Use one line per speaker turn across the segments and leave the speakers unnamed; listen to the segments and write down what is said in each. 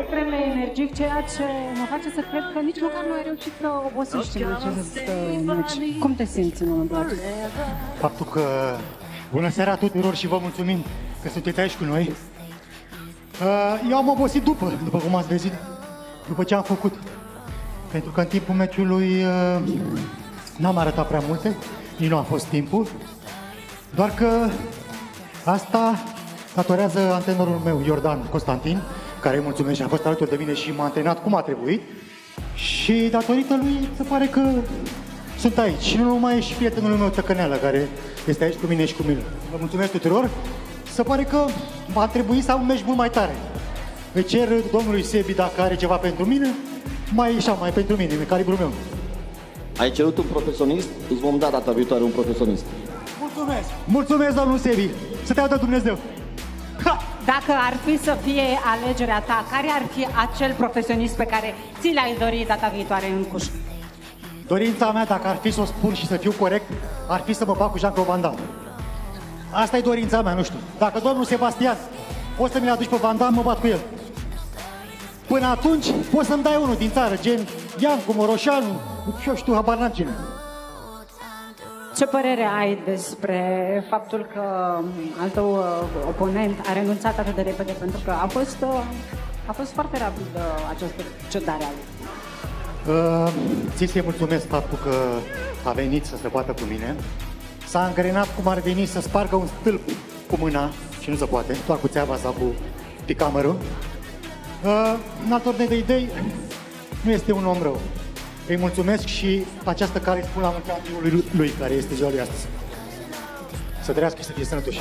extrem de energic, ceea ce mă face să cred că nici măcar nu ai reușit să obosești în acest uh, meci. Cum te simți în momentul acesta?
Faptul că... Bună seara tuturor și vă mulțumim că sunteți aici cu noi. Uh, Eu am obosit după, după cum ați văzut, după ce am făcut. Pentru că în timpul meciului uh, n-am arătat prea multe, nici nu a fost timpul. Doar că asta datorează antrenorul meu, Iordan Constantin, care îi mulțumesc și a fost alături de mine și m-a antrenat cum a trebuit. Și datorită lui se pare că sunt aici. Și nu numai e și prietenul meu Tăcăneală, care este aici cu mine și cu mine. Vă mulțumesc tuturor. Se pare că va trebui să am un meci mult mai tare. Îi cer domnului Sebi dacă are ceva pentru mine, mai așa, mai pentru mine, în calibrul meu.
Ai cerut un profesionist, îți vom da data viitoare un profesionist.
Mulțumesc! Mulțumesc, domnul Sebi! Să te audă Dumnezeu! Ha!
Dacă ar fi să fie alegerea ta, care ar fi acel profesionist pe care ți l-ai dori data viitoare în Cuș?
Dorința mea, dacă ar fi să o spun și să fiu corect, ar fi să mă bag cu Jean-Claude Van Damme. Asta e dorința mea, nu știu. Dacă domnul Sebastian poți să mi-l aduci pe Van Damme, mă bat cu el. Până atunci, poți să-mi dai unul din țară, gen Iancu, Moroșanu, și eu știu, habar n-am cine.
Ce părere ai despre faptul că al tău uh, oponent a renunțat atât de repede? Pentru că a fost, uh, a fost foarte rapid uh, această cedare a lui.
Uh, ți să mulțumesc faptul că a venit să se bată cu mine. S-a angrenat cum ar veni să spargă un stâlp cu mâna și nu se poate, doar cu țeava sau cu picamărul. Uh, în alt ordine de idei, nu este un om rău. Îi mulțumesc și pe această care îi spun la mulți ani lui, lui, care este ziua lui astăzi. Să trăiască și să fie sănătoși.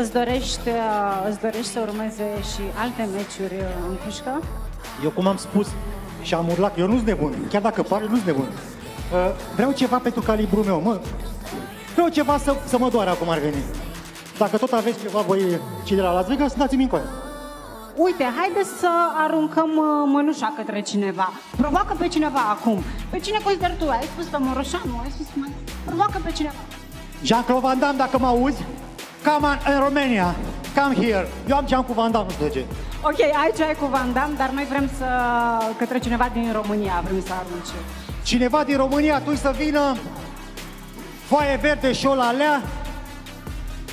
Îți dorești, uh, îți dorești să urmeze și alte meciuri uh, în Cușcă?
Eu, cum am spus și am urlat, eu nu sunt nebun, chiar dacă pare, nu sunt nebun. Uh, vreau ceva pentru calibrul meu, mă. Vreau ceva să, să mă doară acum ar veni. Dacă tot aveți ceva voi cei de la Las Vegas, dați-mi încoace.
Uite, haide să aruncăm uh, mănușa către cineva. Provoacă pe cineva acum. Pe cine consideri tu? Ai spus pe Moroșanu, ai spus mai... Provoacă pe cineva.
Jean-Claude Van Damme, dacă mă auzi, come on, în Romania, come here. Eu am ce am cu Van Damme, nu știu de ce.
Ok, aici ai cu Van Damme, dar noi vrem să... către cineva din România vrem să arunce.
Cineva din România, atunci să vină, foaie verde și o la alea,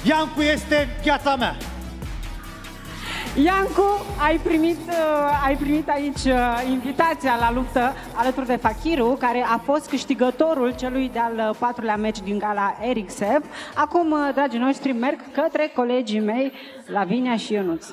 Iancu este viața mea.
Iancu, ai primit, uh, ai primit aici uh, invitația la luptă alături de Fakiru, care a fost câștigătorul celui de-al uh, patrulea meci din gala Eric Sev. Acum, uh, dragii noștri, merg către colegii mei, Lavinia și Ionuț.